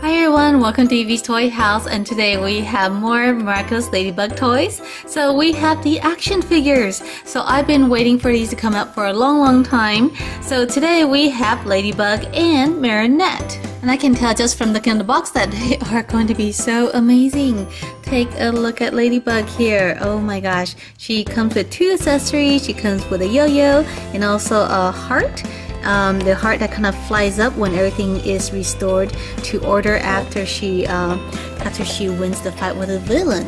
Hi everyone, welcome to Evie's Toy House and today we have more Miraculous Ladybug toys. So we have the action figures. So I've been waiting for these to come out for a long long time. So today we have Ladybug and Marinette. And I can tell just from looking in the box that they are going to be so amazing. Take a look at Ladybug here. Oh my gosh. She comes with two accessories. She comes with a yo-yo and also a heart um, the heart that kind of flies up when everything is restored to order after she uh, after she wins the fight with a villain.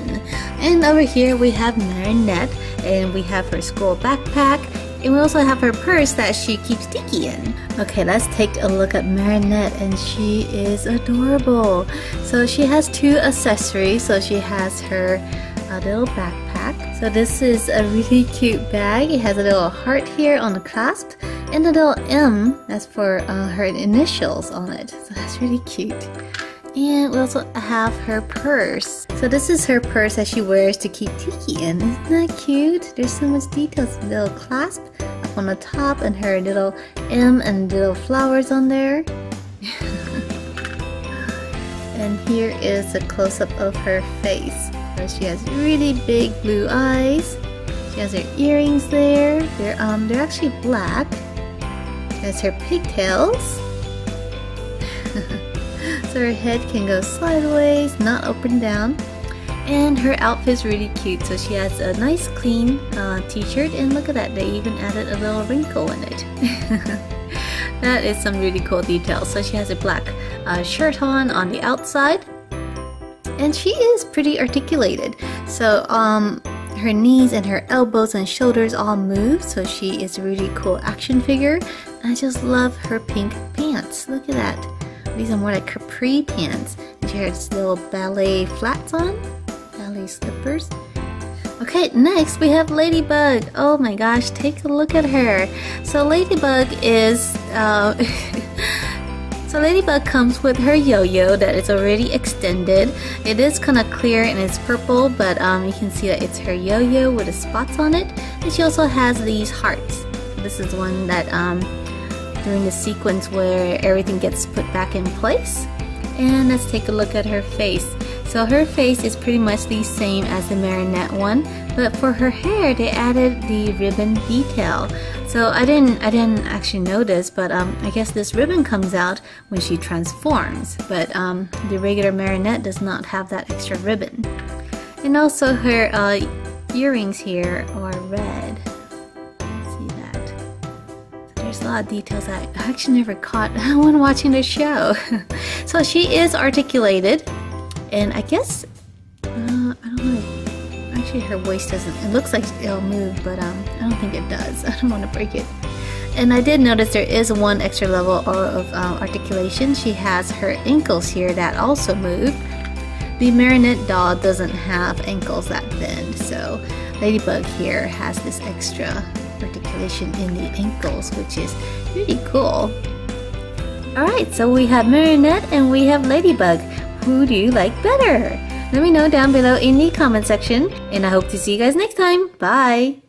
And over here we have Marinette and we have her school backpack and we also have her purse that she keeps Tikki in. Okay, let's take a look at Marinette and she is adorable. So she has two accessories. So she has her uh, little backpack. So this is a really cute bag. It has a little heart here on the clasp and a little M, that's for uh, her initials on it. So that's really cute. And we also have her purse. So this is her purse that she wears to keep Tikki in. Isn't that cute? There's so much details. Little clasp up on the top and her little M and little flowers on there. and here is a close-up of her face. She has really big blue eyes. She has her earrings there. They're um they're actually black. That's her pigtails. so her head can go sideways, not up and down. And her outfit's really cute. So she has a nice clean uh, t-shirt and look at that, they even added a little wrinkle in it. that is some really cool details. So she has a black uh, shirt on on the outside. And she is pretty articulated. So um, her knees and her elbows and shoulders all move so she is a really cool action figure I just love her pink pants. Look at that. These are more like capri pants. And she has little ballet flats on. Ballet slippers. Okay, next we have Ladybug. Oh my gosh, take a look at her. So Ladybug is... Uh, so Ladybug comes with her yo-yo that is already extended. It is kind of clear and it's purple, but um, you can see that it's her yo-yo with the spots on it. And she also has these hearts. This is one that um, during the sequence where everything gets put back in place. And let's take a look at her face. So her face is pretty much the same as the Marinette one, but for her hair they added the ribbon detail. So I didn't I didn't actually notice, but um, I guess this ribbon comes out when she transforms. But um, the regular Marinette does not have that extra ribbon. And also her uh, earrings here are red lot of details I actually never caught when watching the show. so she is articulated, and I guess, uh, I don't know, actually her voice doesn't, it looks like it'll move, but um, I don't think it does. I don't want to break it. And I did notice there is one extra level of uh, articulation. She has her ankles here that also move. The Marinette doll doesn't have ankles that bend, so Ladybug here has this extra articulation in the ankles, which is really cool. Alright, so we have Marinette and we have Ladybug. Who do you like better? Let me know down below in the comment section, and I hope to see you guys next time. Bye!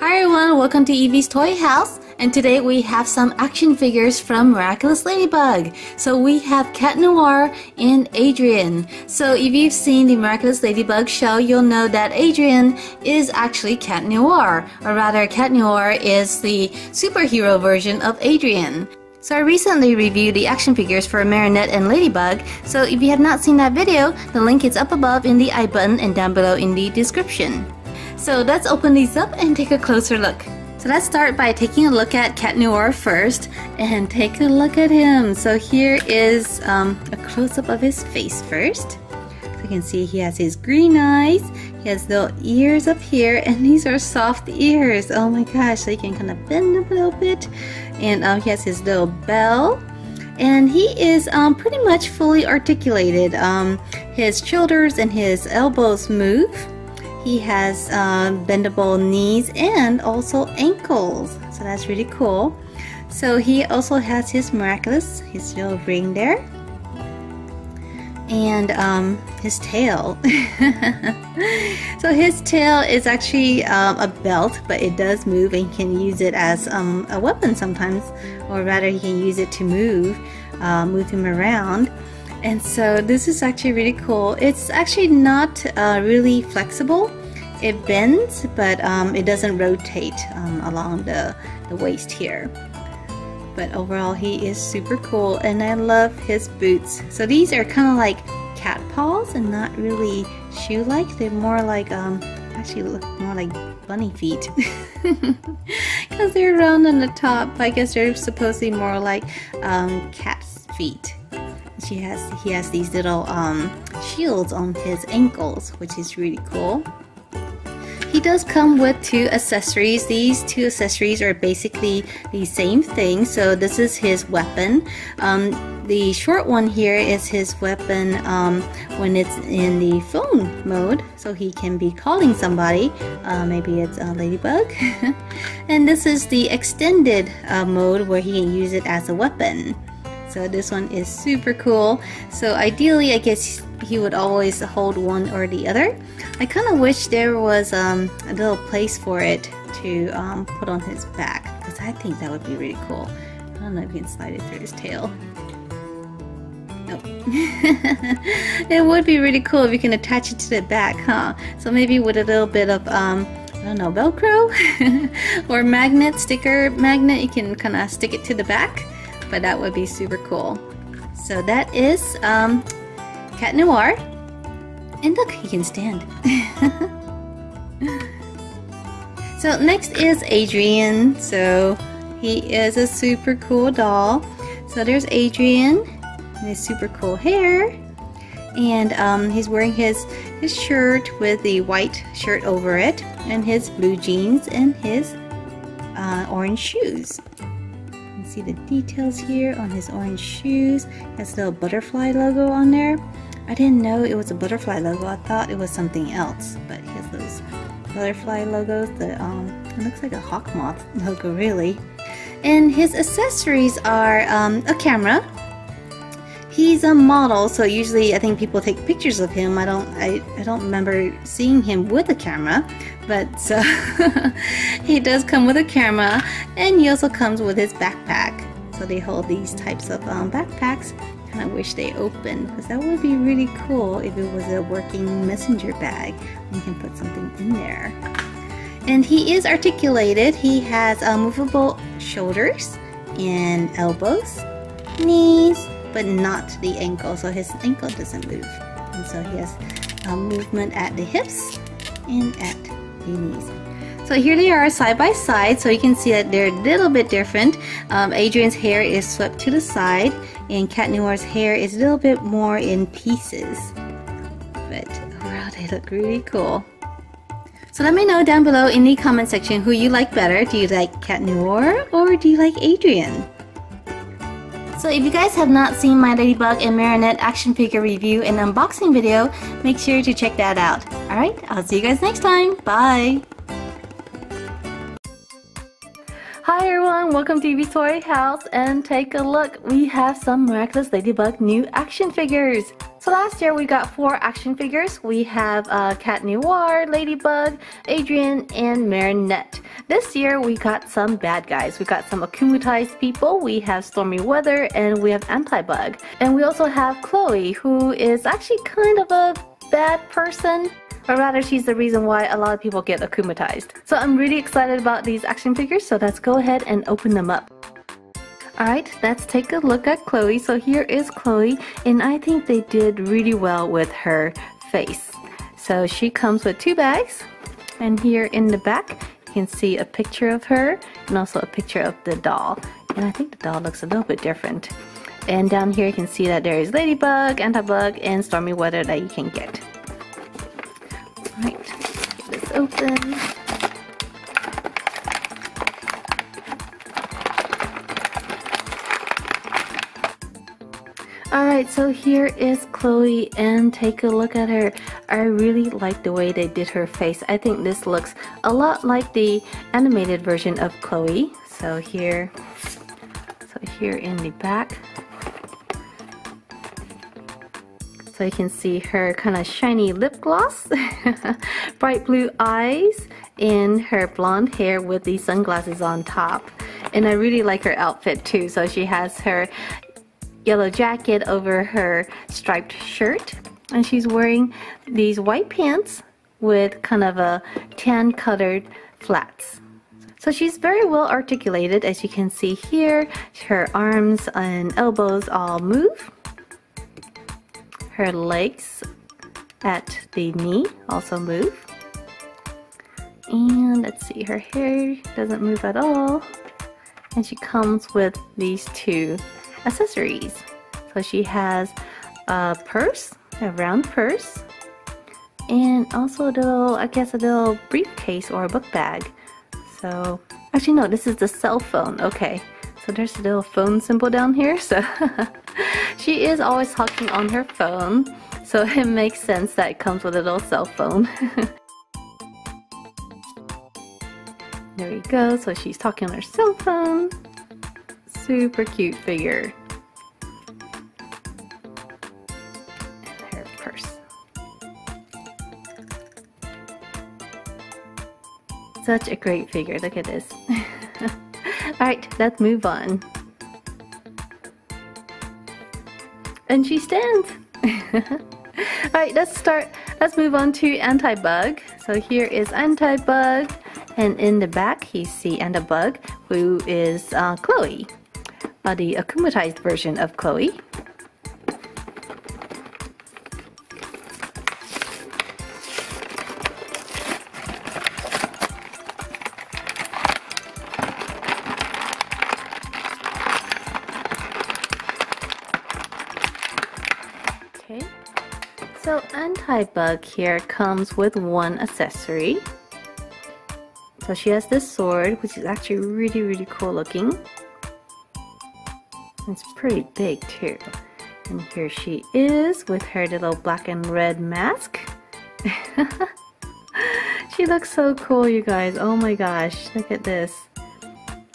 Hi everyone, welcome to Evie's Toy House. And today we have some action figures from Miraculous Ladybug. So we have Cat Noir and Adrien. So if you've seen the Miraculous Ladybug show, you'll know that Adrien is actually Cat Noir. Or rather, Cat Noir is the superhero version of Adrien. So I recently reviewed the action figures for Marinette and Ladybug, so if you have not seen that video, the link is up above in the i button and down below in the description. So let's open these up and take a closer look. So let's start by taking a look at Cat Noir first and take a look at him. So here is um, a close-up of his face first. So you can see he has his green eyes, he has little ears up here, and these are soft ears. Oh my gosh, so you can kind of bend them a little bit. And um, he has his little bell. And he is um, pretty much fully articulated. Um, his shoulders and his elbows move. He has uh, bendable knees and also ankles. So that's really cool. So he also has his miraculous, his little ring there. And um, his tail. so his tail is actually um, a belt, but it does move and he can use it as um, a weapon sometimes. Or rather, he can use it to move uh, move him around. And so this is actually really cool. It's actually not uh, really flexible. It bends, but um, it doesn't rotate um, along the, the waist here. But overall, he is super cool, and I love his boots. So these are kind of like cat paws and not really shoe-like. They're more like, um, actually look more like bunny feet. Because they're round on the top. I guess they're supposedly more like um, cat's feet she has he has these little um, shields on his ankles which is really cool. He does come with two accessories. These two accessories are basically the same thing. So this is his weapon. Um, the short one here is his weapon um, when it's in the phone mode so he can be calling somebody. Uh, maybe it's a ladybug. And this is the extended uh, mode where he can use it as a weapon so this one is super cool. So ideally, I guess he would always hold one or the other. I kind of wish there was um, a little place for it to um, put on his back because I think that would be really cool. I don't know if you can slide it through his tail. Nope. it would be really cool if you can attach it to the back, huh? So maybe with a little bit of um, I don't know, Velcro or magnet, sticker magnet, you can kind of stick it to the back but that would be super cool. So that is um, Cat Noir. And look, he can stand. so next is Adrien. So he is a super cool doll. So there's Adrien and his super cool hair. And um, he's wearing his, his shirt with the white shirt over it and his blue jeans and his uh, orange shoes see the details here on his orange shoes. Has a little butterfly logo on there. I didn't know it was a butterfly logo. I thought it was something else, but he has those butterfly logos. The um, it looks like a hawk moth logo, really. And his accessories are um, a camera. He's a model, so usually I think people take pictures of him. I don't, I, I don't remember seeing him with a camera, but so he does come with a camera and he also comes with his backpack. So they hold these types of um, backpacks and I wish they opened because that would be really cool if it was a working messenger bag. You can put something in there. And he is articulated. He has uh, movable shoulders and elbows knees but not the ankle so his ankle doesn't move and so he has uh, movement at the hips and at the knees. so here they are side by side so you can see that they're a little bit different. Um, Adrien's hair is swept to the side and Cat Noir's hair is a little bit more in pieces. But overall they look really cool. So let me know down below in the comment section who you like better. Do you like Cat Noir or do you like Adrien? So if you guys have not seen my Ladybug and Marinette action figure review and unboxing video, make sure to check that out. Alright, I'll see you guys next time. Bye! Hi everyone, welcome to Evie's Toy House and take a look. We have some Miraculous Ladybug new action figures. So last year we got four action figures. We have uh, Cat Noir, Ladybug, Adrien, and Marinette. This year we got some bad guys. We got some akumatized people, we have Stormy Weather, and we have Anti-Bug. And we also have Chloe, who is actually kind of a bad person or rather she's the reason why a lot of people get akumatized. So I'm really excited about these action figures, so let's go ahead and open them up. Alright, let's take a look at Chloe. So here is Chloe, and I think they did really well with her face. So she comes with two bags, and here in the back, you can see a picture of her, and also a picture of the doll. And I think the doll looks a little bit different. And down here you can see that there is Ladybug, Antibug, and Stormy Weather that you can get. Alright, this open. Alright, so here is Chloe and take a look at her. I really like the way they did her face. I think this looks a lot like the animated version of Chloe. So here, so here in the back. So you can see her kind of shiny lip gloss, bright blue eyes, and her blonde hair with the sunglasses on top. And I really like her outfit too. So she has her yellow jacket over her striped shirt. And she's wearing these white pants with kind of a tan colored flats. So she's very well articulated as you can see here. Her arms and elbows all move. Her legs at the knee also move. And let's see, her hair doesn't move at all. And she comes with these two accessories. So she has a purse, a round purse, and also a little, I guess a little briefcase or a book bag. So, actually no, this is the cell phone, okay. So there's a little phone symbol down here, so she is always talking on her phone. So it makes sense that it comes with a little cell phone. there we go, so she's talking on her cell phone. Super cute figure. And her purse. Such a great figure, look at this. Alright, let's move on. And she stands. Alright, let's start. Let's move on to anti-bug. So here is anti-bug, And in the back, you see anti-bug, who is uh, Chloe, uh, the akumatized version of Chloe. Antibug here comes with one accessory. So she has this sword, which is actually really, really cool looking. It's pretty big too. And here she is with her little black and red mask. she looks so cool, you guys. Oh my gosh, look at this.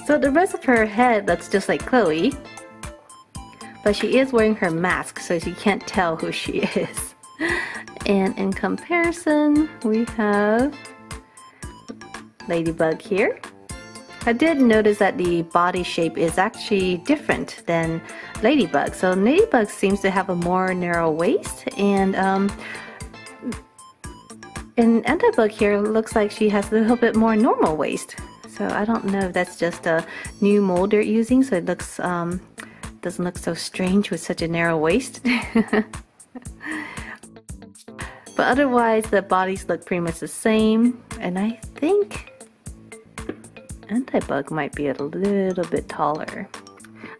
So the rest of her head looks just like Chloe. But she is wearing her mask, so you can't tell who she is. And in comparison, we have Ladybug here. I did notice that the body shape is actually different than Ladybug. So Ladybug seems to have a more narrow waist and um, Antibug here looks like she has a little bit more normal waist. So I don't know if that's just a new mold they're using so it looks um, doesn't look so strange with such a narrow waist. But otherwise, the bodies look pretty much the same. And I think Antibug might be a little bit taller.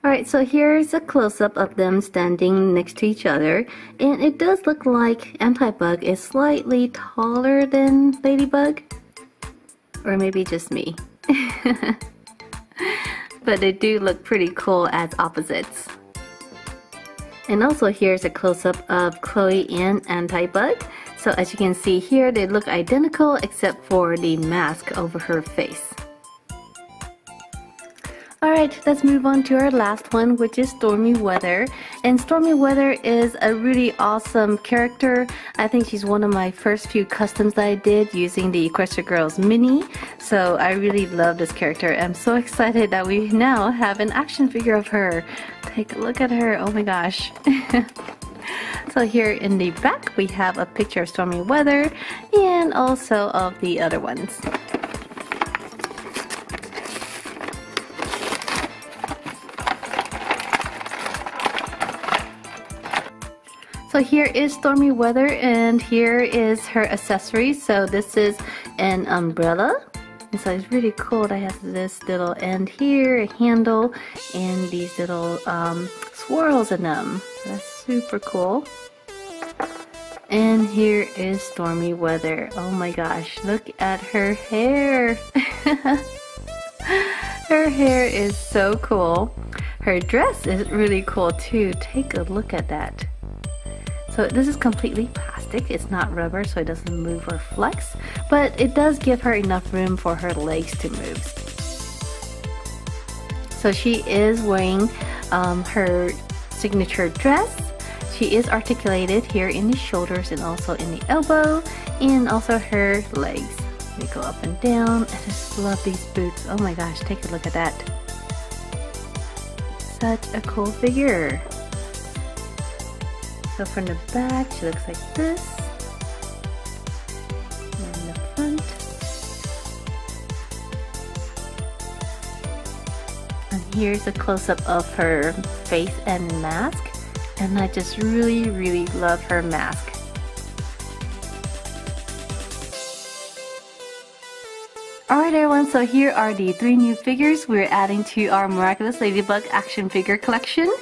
Alright, so here's a close-up of them standing next to each other. And it does look like Antibug is slightly taller than Ladybug. Or maybe just me. but they do look pretty cool as opposites. And also here's a close-up of Chloe and Antibug. So as you can see here, they look identical except for the mask over her face. Alright, let's move on to our last one, which is Stormy Weather. And Stormy Weather is a really awesome character. I think she's one of my first few customs that I did using the Equestria Girls Mini. So I really love this character. I'm so excited that we now have an action figure of her. Take a look at her. Oh my gosh. So here in the back we have a picture of stormy weather and also of the other ones. So here is stormy weather and here is her accessory. So this is an umbrella. And so it's really cool that has this little end here, a handle, and these little um, swirls in them. That's super cool. And here is stormy weather. Oh my gosh, look at her hair. her hair is so cool. Her dress is really cool too. Take a look at that. So this is completely plastic. It's not rubber so it doesn't move or flex. But it does give her enough room for her legs to move. So she is wearing um, her signature dress she is articulated here in the shoulders and also in the elbow and also her legs. They go up and down. I just love these boots. Oh my gosh, take a look at that. Such a cool figure. So from the back, she looks like this. And the front. And here's a close-up of her face and mask. And I just really, really love her mask. Alright everyone, so here are the three new figures we're adding to our Miraculous Ladybug action figure collection.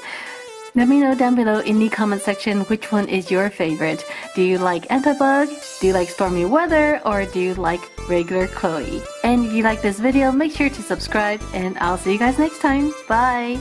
Let me know down below in the comment section which one is your favorite. Do you like Antibug? Do you like Stormy Weather? Or do you like regular Chloe? And if you like this video, make sure to subscribe and I'll see you guys next time. Bye!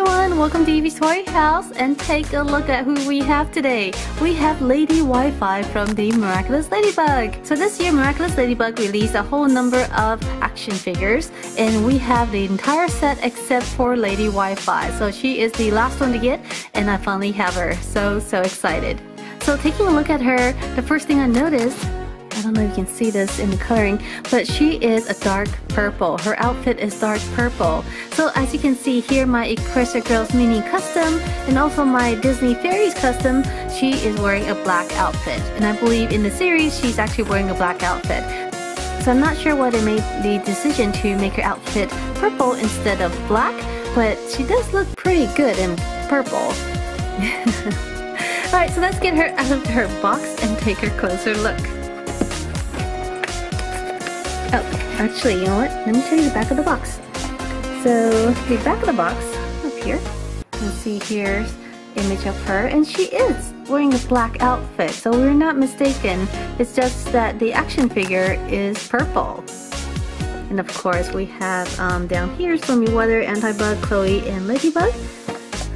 Everyone, welcome to Evie's Toy House and take a look at who we have today. We have Lady Wi-Fi from the Miraculous Ladybug. So this year Miraculous Ladybug released a whole number of action figures and we have the entire set except for Lady Wi-Fi. So she is the last one to get and I finally have her. So, so excited. So taking a look at her, the first thing I noticed I don't know if you can see this in the coloring, but she is a dark purple. Her outfit is dark purple. So as you can see here, my Equestria Girls Mini Custom and also my Disney Fairies Custom, she is wearing a black outfit. And I believe in the series, she's actually wearing a black outfit. So I'm not sure why they made the decision to make her outfit purple instead of black, but she does look pretty good in purple. Alright, so let's get her out of her box and take a closer look. Oh, actually, you know what? Let me show you the back of the box. So, the back of the box, up here, you can see here's image of her, and she is wearing a black outfit, so we're not mistaken. It's just that the action figure is purple. And of course, we have um, down here Stormy Weather, Antibug, Chloe, and Ladybug,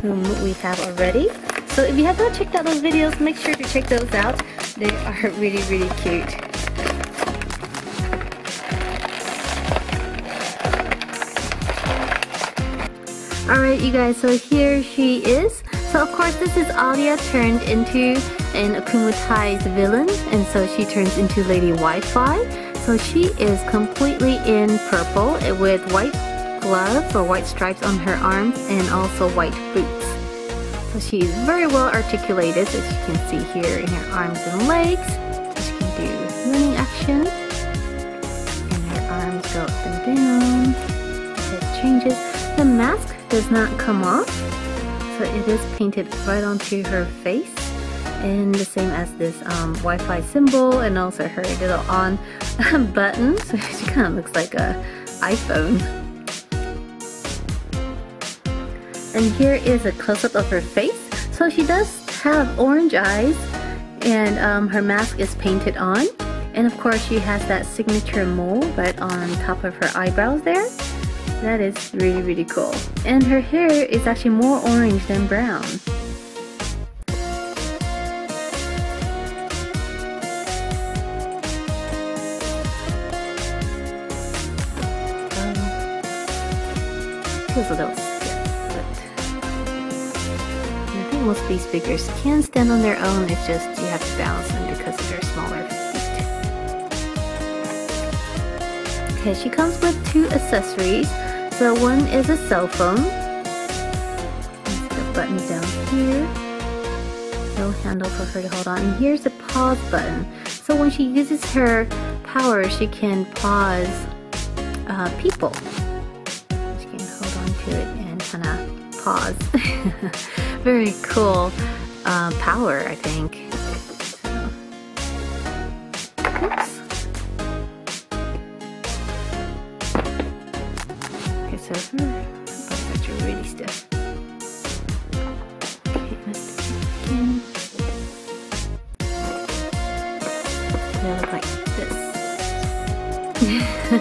whom we have already. So if you have not checked out those videos, make sure to check those out. They are really, really cute. Alright you guys, so here she is. So of course this is Alya turned into an akumatized villain and so she turns into Lady Wi-Fi. So she is completely in purple with white gloves or white stripes on her arms and also white boots. So she's very well articulated as you can see here in her arms and legs. She can do running action and her arms go up and down. It changes. The mask does not come off. So it is painted right onto her face. And the same as this um, Wi-Fi symbol and also her little on button. So she kind of looks like a iPhone. And here is a close-up of her face. So she does have orange eyes and um, her mask is painted on. And of course she has that signature mole right on top of her eyebrows there. That is really, really cool. And her hair is actually more orange than brown. Um, feels a little stiff, but I think most of these figures can stand on their own, it's just you have to balance them because their smaller. Okay, she comes with two accessories. So one is a cell phone. The button down here. No handle for her to hold on. And here's the pause button. So when she uses her power, she can pause uh, people. She can hold on to it and kind of pause. Very cool uh, power, I think.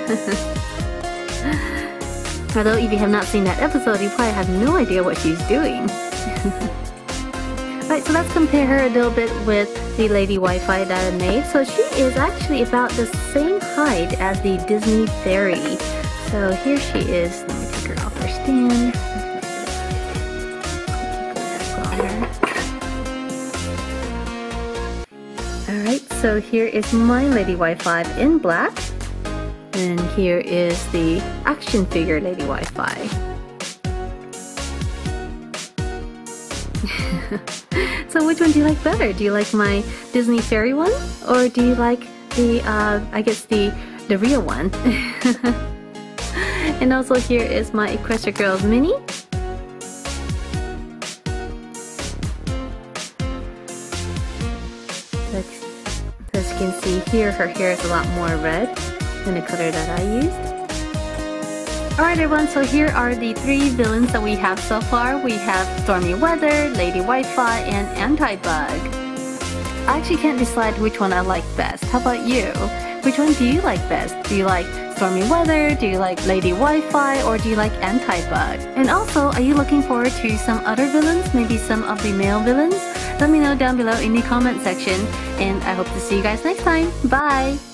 Although if you have not seen that episode, you probably have no idea what she's doing. Alright, so let's compare her a little bit with the Lady Wi-Fi that I made. So she is actually about the same height as the Disney Fairy. So here she is. Let me take her off her stand. Alright, so here is my Lady Wi-Fi in black. And here is the action figure Lady Wi-Fi. so which one do you like better? Do you like my Disney fairy one? Or do you like the, uh, I guess the, the real one? and also here is my Equestria Girls mini. As you can see here, her hair is a lot more red than the color that I used. Alright everyone, so here are the three villains that we have so far. We have Stormy Weather, Lady Wi-Fi, and Anti-Bug. I actually can't decide which one I like best. How about you? Which one do you like best? Do you like Stormy Weather? Do you like Lady Wi-Fi? Or do you like Anti-Bug? And also, are you looking forward to some other villains? Maybe some of the male villains? Let me know down below in the comment section. And I hope to see you guys next time. Bye!